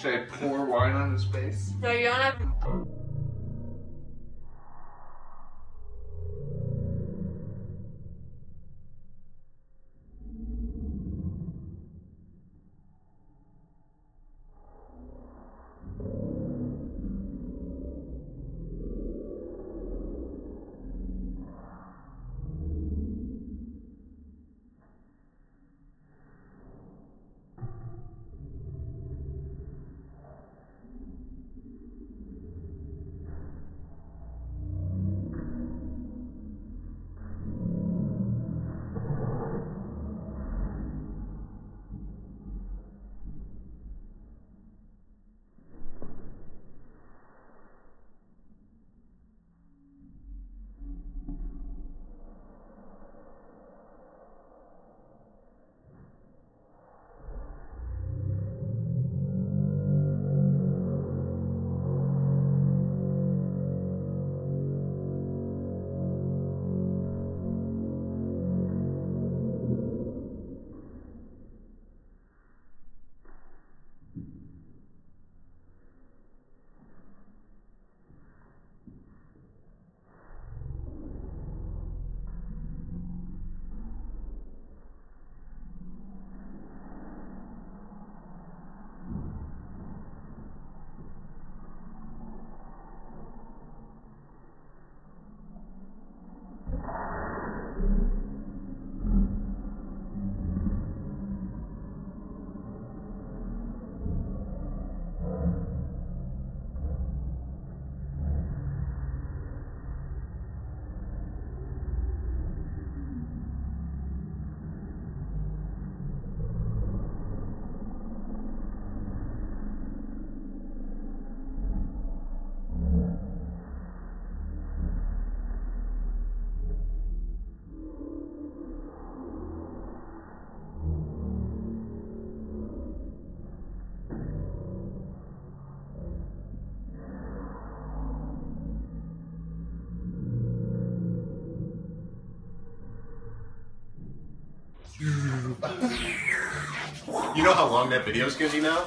Should I pour wine on his face? No, you don't have You know how long that video's gonna be now?